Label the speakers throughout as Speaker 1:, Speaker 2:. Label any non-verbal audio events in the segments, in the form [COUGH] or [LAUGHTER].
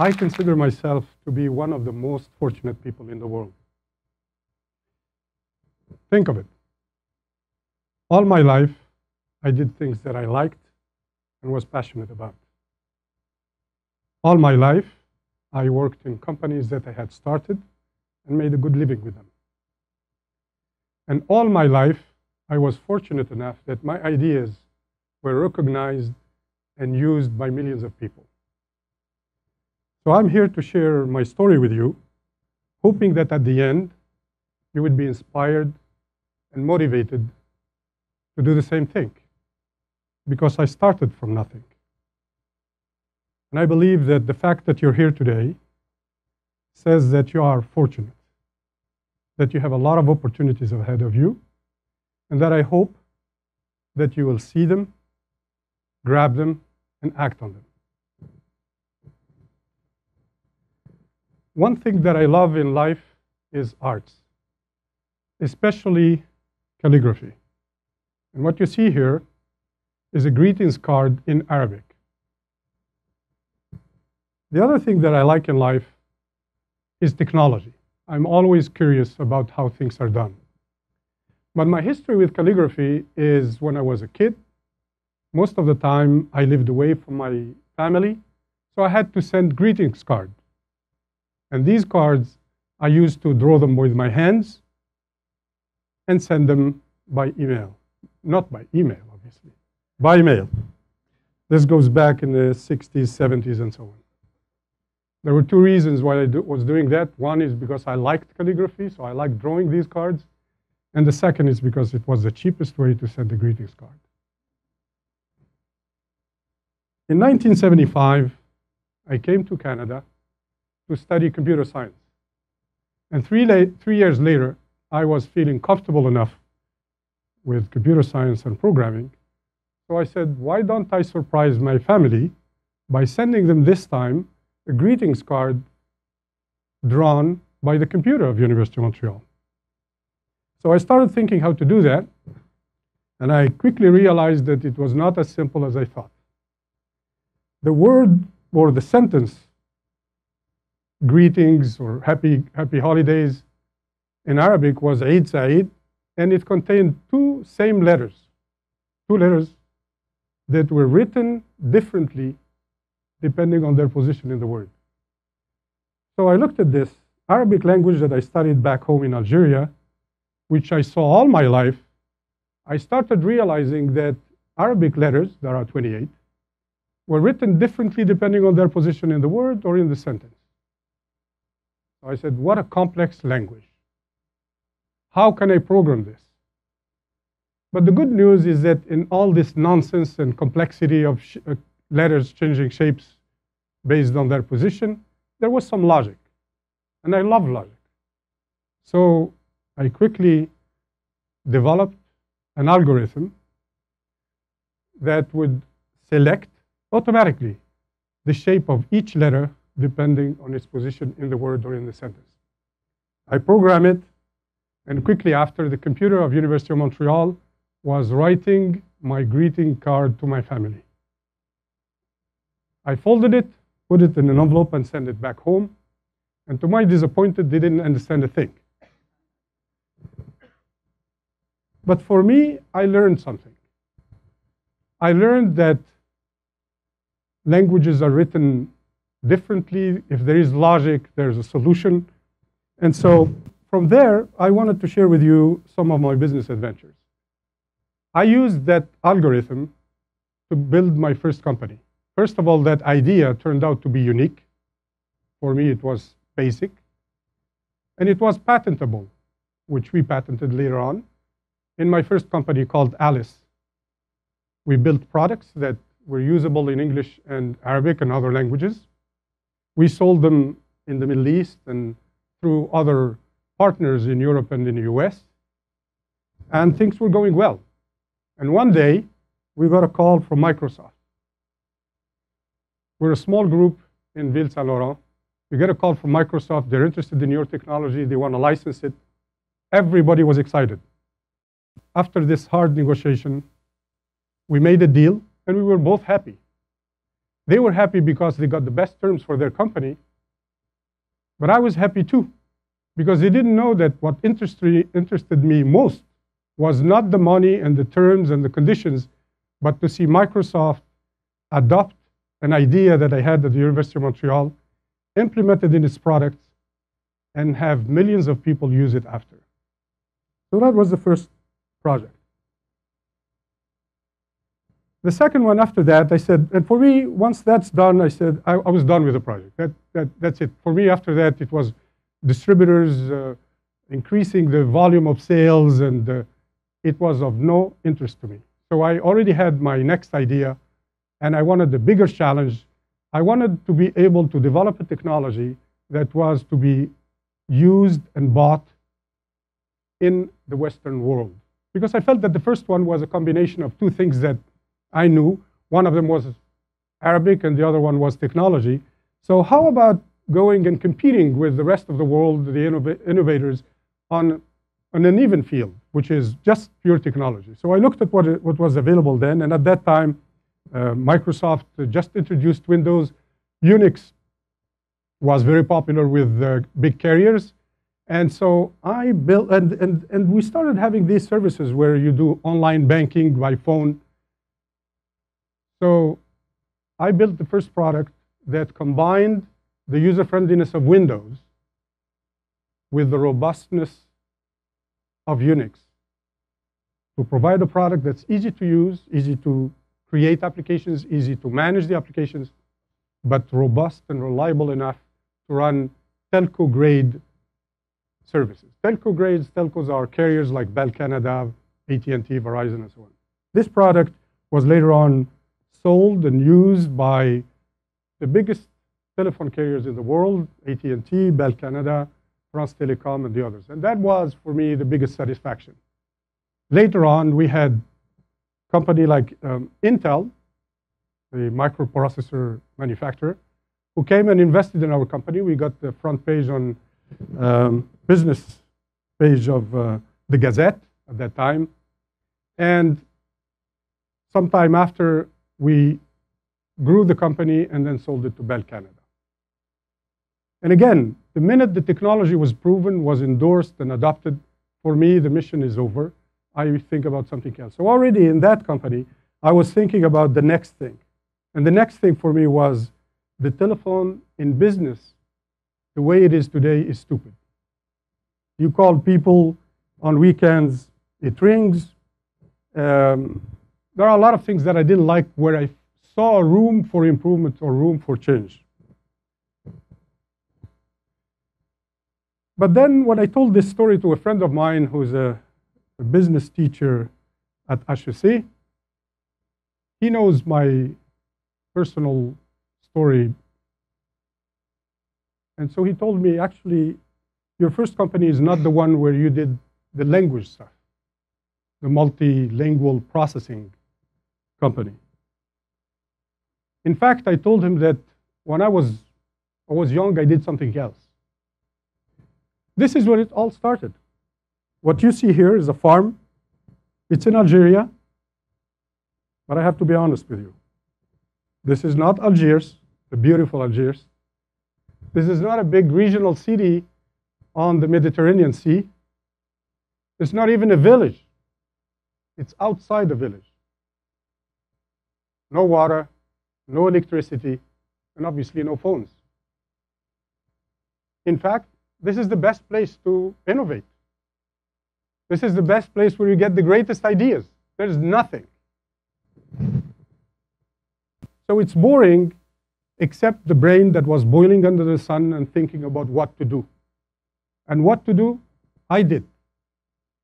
Speaker 1: I consider myself to be one of the most fortunate people in the world. Think of it. All my life, I did things that I liked and was passionate about. All my life, I worked in companies that I had started and made a good living with them. And all my life, I was fortunate enough that my ideas were recognized and used by millions of people. So I'm here to share my story with you, hoping that at the end, you would be inspired and motivated to do the same thing, because I started from nothing. And I believe that the fact that you're here today says that you are fortunate, that you have a lot of opportunities ahead of you, and that I hope that you will see them, grab them, and act on them. One thing that I love in life is arts, especially calligraphy. And what you see here is a greetings card in Arabic. The other thing that I like in life is technology. I'm always curious about how things are done. But my history with calligraphy is when I was a kid. Most of the time, I lived away from my family, so I had to send greetings cards. And these cards, I used to draw them with my hands and send them by email. Not by email, obviously, by mail. This goes back in the 60s, 70s, and so on. There were two reasons why I do, was doing that. One is because I liked calligraphy, so I liked drawing these cards. And the second is because it was the cheapest way to send a greetings card. In 1975, I came to Canada to study computer science. And three, three years later, I was feeling comfortable enough with computer science and programming. So I said, why don't I surprise my family by sending them this time a greetings card drawn by the computer of University of Montreal. So I started thinking how to do that, and I quickly realized that it was not as simple as I thought. The word or the sentence, greetings or happy, happy holidays, in Arabic was Eid Sa'id, and it contained two same letters, two letters that were written differently depending on their position in the word. So I looked at this Arabic language that I studied back home in Algeria, which I saw all my life. I started realizing that Arabic letters, there are 28, were written differently depending on their position in the word or in the sentence. I said, what a complex language. How can I program this? But the good news is that in all this nonsense and complexity of uh, letters changing shapes based on their position, there was some logic. And I love logic. So I quickly developed an algorithm that would select automatically the shape of each letter depending on its position in the word or in the sentence. I program it, and quickly after, the computer of University of Montreal was writing my greeting card to my family. I folded it, put it in an envelope, and sent it back home. And to my disappointment, they didn't understand a thing. But for me, I learned something. I learned that languages are written differently. If there is logic, there's a solution. And so from there, I wanted to share with you some of my business adventures. I used that algorithm to build my first company. First of all, that idea turned out to be unique. For me, it was basic. And it was patentable, which we patented later on. In my first company called Alis, we built products that were usable in English and Arabic and other languages. We sold them in the Middle East and through other partners in Europe and in the US. And things were going well. And one day, we got a call from Microsoft. We're a small group in Ville Saint Laurent. You get a call from Microsoft. They're interested in your technology. They want to license it. Everybody was excited. After this hard negotiation, we made a deal and we were both happy. They were happy because they got the best terms for their company, but I was happy too because they didn't know that what interested me most was not the money and the terms and the conditions, but to see Microsoft adopt an idea that I had at the University of Montreal, implement it in its products, and have millions of people use it after. So that was the first project. The second one after that, I said, and for me, once that's done, I said, I, I was done with the project. That, that, that's it. For me, after that, it was distributors uh, increasing the volume of sales, and uh, it was of no interest to me. So I already had my next idea, and I wanted the bigger challenge. I wanted to be able to develop a technology that was to be used and bought in the Western world. Because I felt that the first one was a combination of two things that I knew. One of them was Arabic and the other one was technology. So how about going and competing with the rest of the world, the innov innovators, on, on an even field, which is just pure technology. So I looked at what, what was available then, and at that time, uh, Microsoft just introduced Windows. Unix was very popular with uh, big carriers. And so I built, and, and, and we started having these services where you do online banking by phone. So I built the first product that combined the user-friendliness of Windows with the robustness of Unix to provide a product that's easy to use, easy to create applications, easy to manage the applications, but robust and reliable enough to run telco-grade services. Telco grades, telcos are carriers like Bell Canada, AT&T, Verizon, and so on. This product was later on sold and used by the biggest telephone carriers in the world, AT&T, Bell Canada, France Telecom, and the others. And that was, for me, the biggest satisfaction. Later on, we had a company like um, Intel, the microprocessor manufacturer, who came and invested in our company. We got the front page on um, business page of uh, the Gazette at that time. And sometime after, we grew the company and then sold it to Bell Canada. And again, the minute the technology was proven, was endorsed and adopted, for me, the mission is over. I think about something else. So already in that company, I was thinking about the next thing. And the next thing for me was the telephone in business, the way it is today, is stupid. You call people on weekends, it rings. Um, there are a lot of things that I didn't like where I saw room for improvement or room for change. But then when I told this story to a friend of mine who's a, a business teacher at HEC, he knows my personal story. And so he told me, actually, your first company is not the one where you did the language stuff, the multilingual processing company. In fact, I told him that when I was, I was young, I did something else. This is where it all started. What you see here is a farm. It's in Algeria. But I have to be honest with you. This is not Algiers, the beautiful Algiers. This is not a big regional city on the Mediterranean Sea. It's not even a village. It's outside the village. No water, no electricity, and obviously no phones. In fact, this is the best place to innovate. This is the best place where you get the greatest ideas. There's nothing. So it's boring, except the brain that was boiling under the sun and thinking about what to do. And what to do, I did.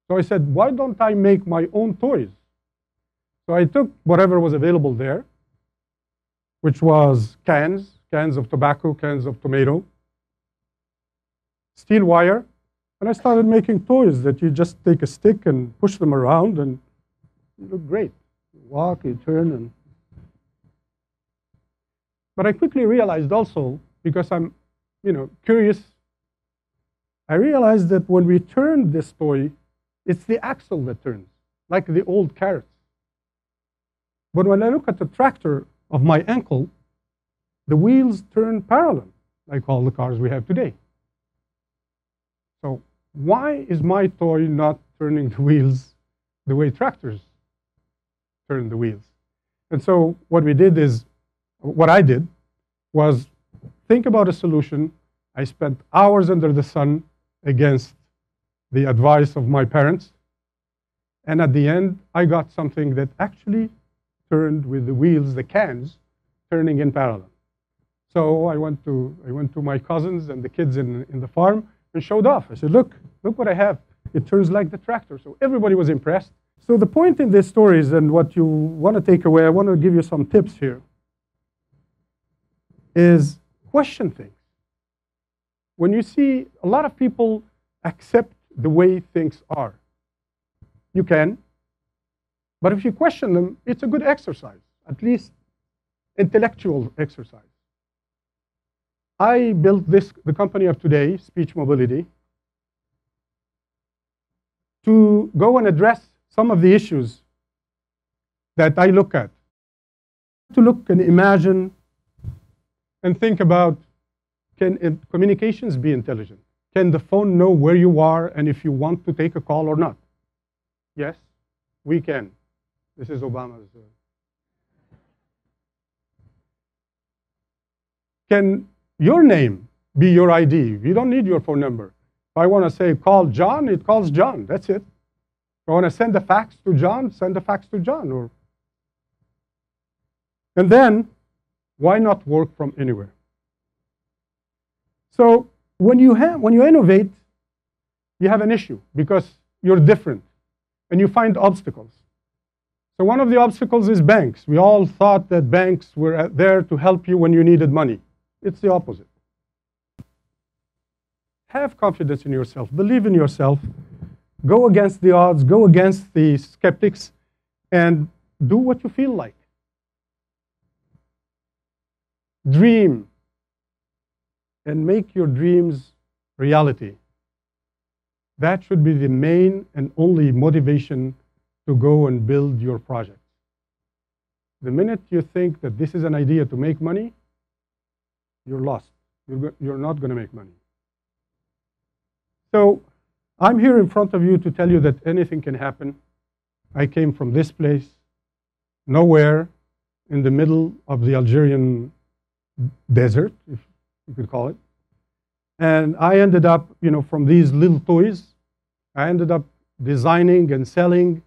Speaker 1: So I said, why don't I make my own toys? So I took whatever was available there, which was cans, cans of tobacco, cans of tomato, steel wire, and I started making toys that you just take a stick and push them around and look great. You walk, you turn, and but I quickly realized also, because I'm, you know, curious, I realized that when we turn this toy, it's the axle that turns, like the old carrots. But when I look at the tractor of my ankle, the wheels turn parallel, like all the cars we have today. So why is my toy not turning the wheels the way tractors turn the wheels? And so what we did is, what I did was think about a solution. I spent hours under the sun against the advice of my parents. And at the end, I got something that actually turned with the wheels, the cans, turning in parallel. So I went to, I went to my cousins and the kids in, in the farm and showed off. I said, look, look what I have. It turns like the tractor. So everybody was impressed. So the point in this story is, and what you want to take away, I want to give you some tips here, is question things. When you see a lot of people accept the way things are, you can. But if you question them, it's a good exercise, at least intellectual exercise. I built this, the company of today, Speech Mobility, to go and address some of the issues that I look at. To look and imagine and think about can communications be intelligent? Can the phone know where you are and if you want to take a call or not? Yes, we can. This is Obama's. Uh, can your name be your ID? We don't need your phone number. If I want to say call John, it calls John. That's it. If I want to send a fax to John, send a fax to John. Or and then, why not work from anywhere? So when you have when you innovate, you have an issue because you're different and you find obstacles. So one of the obstacles is banks. We all thought that banks were uh, there to help you when you needed money. It's the opposite. Have confidence in yourself. Believe in yourself. Go against the odds. Go against the skeptics and do what you feel like. Dream and make your dreams reality. That should be the main and only motivation to go and build your project. The minute you think that this is an idea to make money, you're lost. You're, you're not going to make money. So I'm here in front of you to tell you that anything can happen. I came from this place, nowhere, in the middle of the Algerian desert, if you could call it. And I ended up, you know, from these little toys, I ended up designing and selling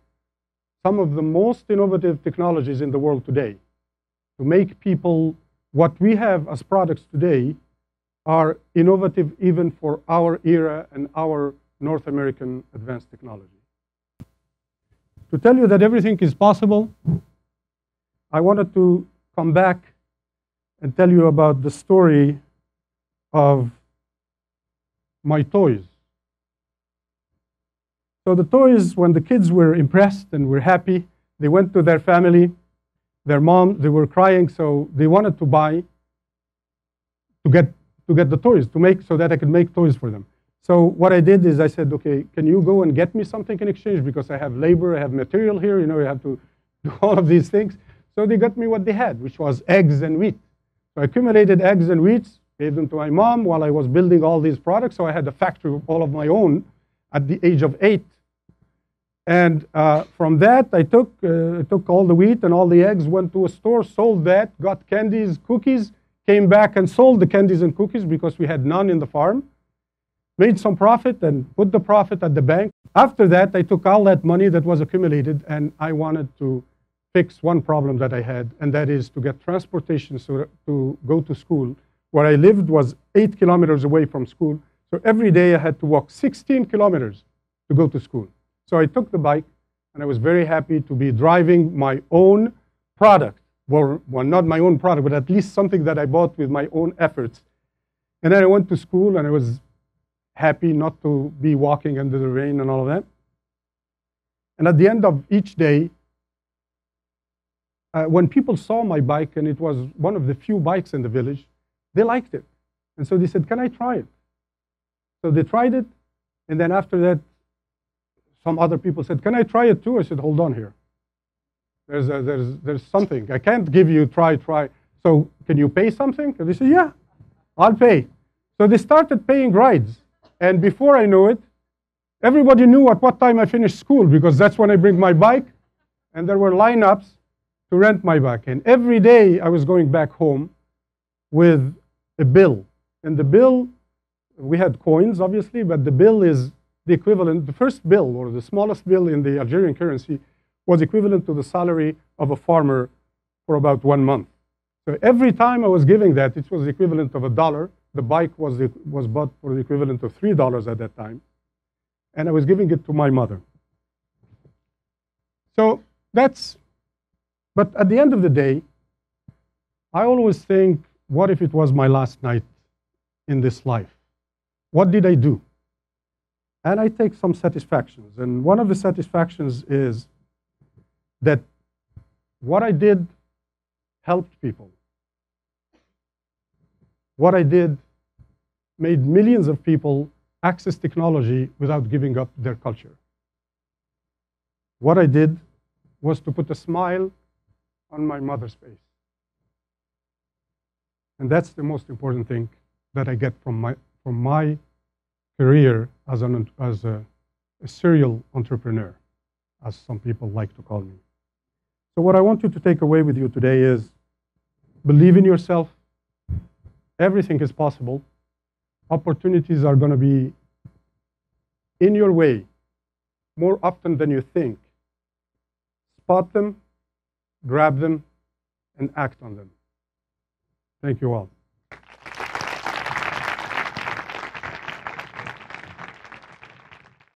Speaker 1: some of the most innovative technologies in the world today to make people what we have as products today are innovative even for our era and our North American advanced technology. To tell you that everything is possible, I wanted to come back and tell you about the story of my toys. So the toys, when the kids were impressed and were happy, they went to their family, their mom, they were crying, so they wanted to buy to get to get the toys to make so that I could make toys for them. So what I did is I said, okay, can you go and get me something in exchange because I have labor, I have material here, you know, you have to [LAUGHS] do all of these things. So they got me what they had, which was eggs and wheat. So I accumulated eggs and wheat, gave them to my mom while I was building all these products. So I had a factory all of my own at the age of eight. And uh, from that, I took, uh, took all the wheat and all the eggs, went to a store, sold that, got candies, cookies, came back and sold the candies and cookies because we had none in the farm, made some profit and put the profit at the bank. After that, I took all that money that was accumulated and I wanted to fix one problem that I had, and that is to get transportation so to go to school. Where I lived was eight kilometers away from school, so every day I had to walk 16 kilometers to go to school. So I took the bike, and I was very happy to be driving my own product well, well, not my own product, but at least something that I bought with my own efforts. And then I went to school and I was happy not to be walking under the rain and all of that. And at the end of each day, uh, when people saw my bike, and it was one of the few bikes in the village, they liked it. And so they said, Can I try it? So they tried it. And then after that, some other people said, Can I try it too? I said, Hold on here. There's, a, there's, there's something. I can't give you try, try. So can you pay something? And they said, yeah, I'll pay. So they started paying rides. And before I knew it, everybody knew at what time I finished school because that's when I bring my bike. And there were lineups to rent my bike. And every day I was going back home with a bill. And the bill, we had coins, obviously, but the bill is the equivalent, the first bill or the smallest bill in the Algerian currency was equivalent to the salary of a farmer for about one month. So every time I was giving that, it was the equivalent of a dollar. The bike was, the, was bought for the equivalent of $3 at that time. And I was giving it to my mother. So that's, but at the end of the day, I always think, what if it was my last night in this life? What did I do? And I take some satisfactions. And one of the satisfactions is that what I did helped people. What I did made millions of people access technology without giving up their culture. What I did was to put a smile on my mother's face. And that's the most important thing that I get from my, from my career as, an, as a, a serial entrepreneur, as some people like to call me. So what I want you to take away with you today is believe in yourself. Everything is possible. Opportunities are going to be in your way more often than you think. Spot them, grab them, and act on them. Thank you all.